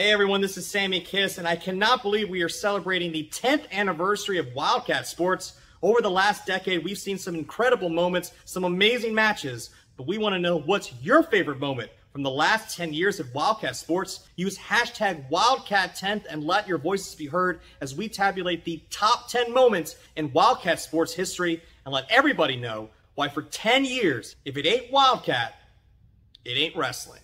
Hey everyone, this is Sammy Kiss, and I cannot believe we are celebrating the 10th anniversary of WildKat Sports. Over the last decade, we've seen some incredible moments, some amazing matches, but we want to know what's your favorite moment from the last 10 years of WildKat Sports. Use hashtag WildKat10th and let your voices be heard as we tabulate the top 10 moments in WildKat Sports history and let everybody know why for 10 years, if it ain't WildKat, it ain't wrestling.